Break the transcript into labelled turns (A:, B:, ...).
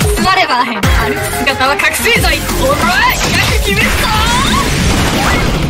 A: 座れば歩く姿は隠せぞいおらい決めっぞ